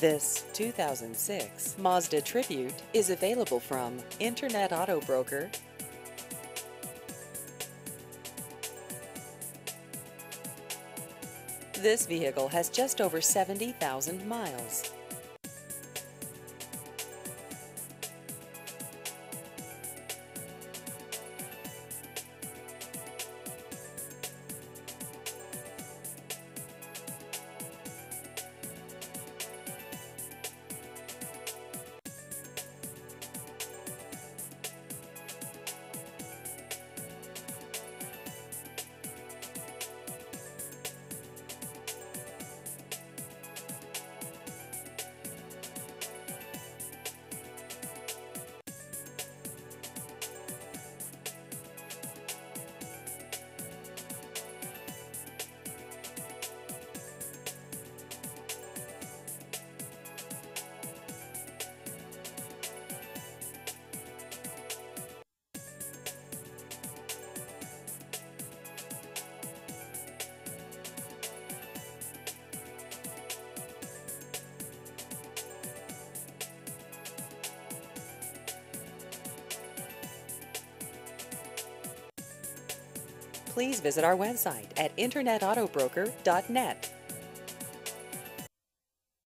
This 2006 Mazda Tribute is available from Internet Auto Broker. This vehicle has just over 70,000 miles. Please visit our website at internetautobroker.net.